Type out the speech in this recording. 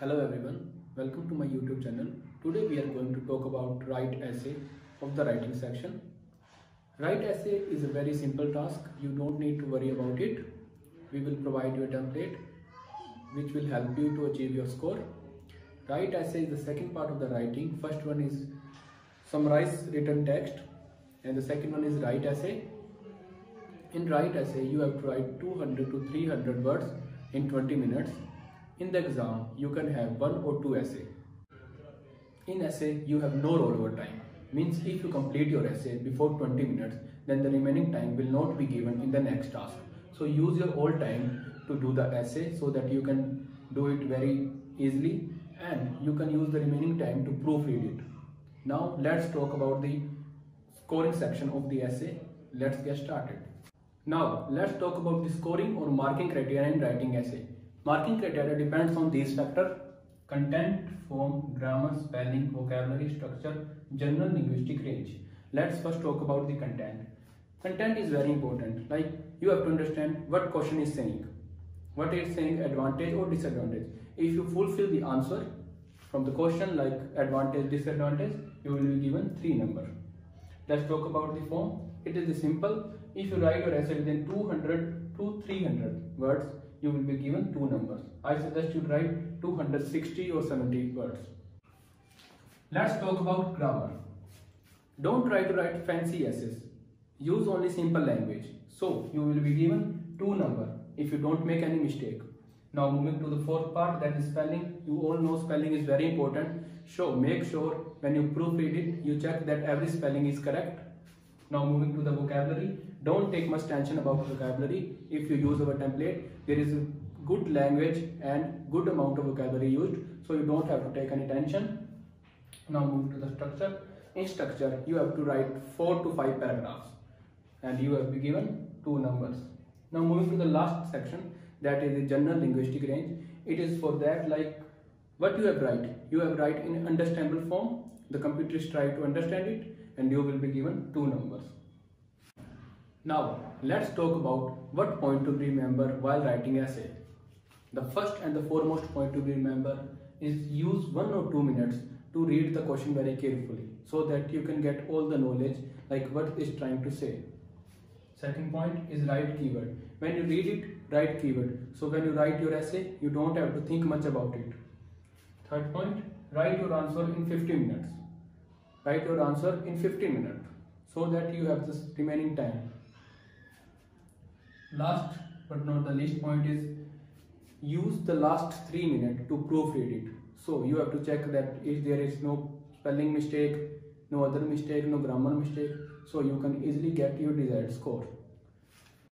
Hello everyone, welcome to my YouTube channel. Today we are going to talk about write essay of the writing section. Write essay is a very simple task. You don't need to worry about it. We will provide you a template which will help you to achieve your score. Write essay is the second part of the writing. First one is summarize written text and the second one is write essay. In write essay you have to write 200 to 300 words in 20 minutes. In the exam you can have one or two essay. In essay you have no rollover time. Means if you complete your essay before 20 minutes then the remaining time will not be given in the next task. So use your whole time to do the essay so that you can do it very easily and you can use the remaining time to proofread it. Now let's talk about the scoring section of the essay. Let's get started. Now let's talk about the scoring or marking criteria in writing essay. Marking criteria depends on these factors content, form, grammar, spelling, vocabulary, structure, general linguistic range. Let's first talk about the content. Content is very important. Like you have to understand what question is saying. What it's saying advantage or disadvantage. If you fulfill the answer from the question like advantage, disadvantage, you will be given three number. Let's talk about the form. It is simple. If you write your essay within 200 to 300 words, you will be given two numbers. I suggest you write 260 or 70 words. Let's talk about grammar. Don't try to write fancy essays. Use only simple language. So you will be given two number if you don't make any mistake. Now moving to the fourth part that is spelling. You all know spelling is very important. So make sure when you proofread it, you check that every spelling is correct. Now moving to the vocabulary. Don't take much tension about vocabulary. If you use our template, there is a good language and good amount of vocabulary used. So you don't have to take any tension. Now move to the structure. In structure, you have to write 4 to 5 paragraphs and you have been given two numbers. Now moving to the last section that is the general linguistic range. It is for that like what you have write. You have write in understandable form. The computer is trying to understand it and you will be given two numbers. Now let's talk about what point to remember while writing essay. The first and the foremost point to remember is use one or two minutes to read the question very carefully so that you can get all the knowledge like what is trying to say. Second point is write keyword. When you read it, write keyword. So when you write your essay, you don't have to think much about it. Third point, write your answer in 15 minutes. Write your answer in 15 minutes so that you have this remaining time. Last but not the least point is use the last 3 minutes to proofread it. So you have to check that if there is no spelling mistake, no other mistake, no grammar mistake, so you can easily get your desired score.